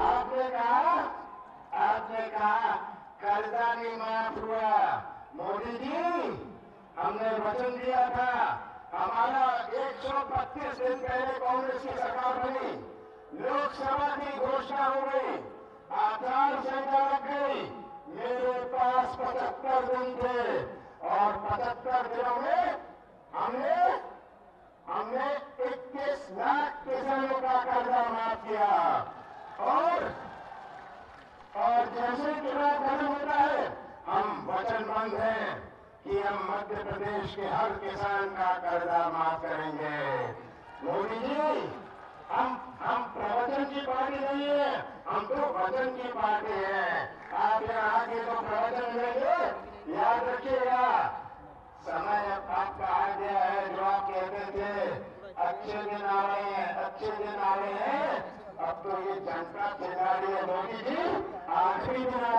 आपने कहा आपने कहा, कर्जा नहीं माफ़ हुआ। मोदी जी, हमने वचन दिया था। हमारा 132 दिन पहले कांग्रेस की सरकार बनी। लोकसभा की घोषणा हो गई। आचार संहिता लग गई। मेरे पास 75 दिन थे और 75 दिनों में 21 लाख किसानों का कर्जा माफ़ किया। और और जैसे चुनाव खत्म होता है, हम वचनबद्ध हैं कि हम मध्य प्रदेश के हर किसान का कर्जा माफ़ करेंगे। मोदी जी, हम हम प्रवचन की पार्टी नहीं है, हम तो वचन की पार्टी है। वाले हैं। अब तो ये जनता चिल्ला रही है मोदी जी आखिरी चुनाव